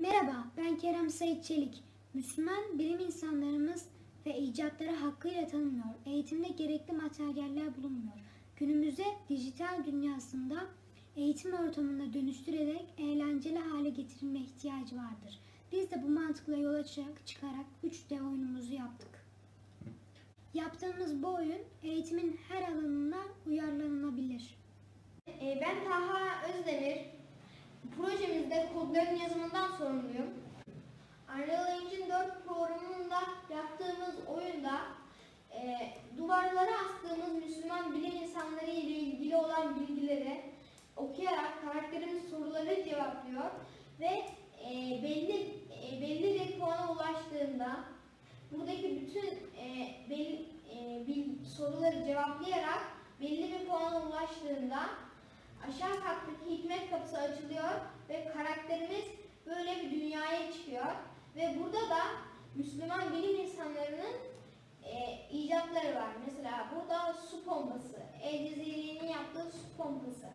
Merhaba, ben Kerem Sayit Çelik. Müslüman bilim insanlarımız ve icatları hakkıyla tanınmıyor. Eğitimde gerekli materyaller bulunmuyor. Günümüzde dijital dünyasında eğitim ortamında dönüştürerek eğlenceli hale getirilme ihtiyacı vardır. Biz de bu mantıkla yola çıkarak, çıkarak 3D oyunumuzu yaptık. Yaptığımız bu oyun eğitimin her alanına uyarlanabilir. Ee, Ben Taha Özdemir. Kodların yazımından sorumluyum. Unreal Engine 4 programında yaptığımız oyunda e, duvarlara astığımız Müslüman bilim insanları ile ilgili olan bilgileri okuyarak karakterimiz soruları cevaplıyor ve e, belli e, belli bir puana ulaştığında buradaki bütün e, belli, e, bil- soruları cevaplayarak belli bir puana ulaştığında aşağı kattaki hikmet kapısı açılıyor ve karakterimiz böyle bir çıkıyor ve burada da Müslüman bilim insanlarının e, icatları var. Mesela burada su pompası, El Cezeri'nin yaptığı su pompası.